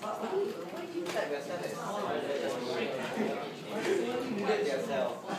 What, yourself.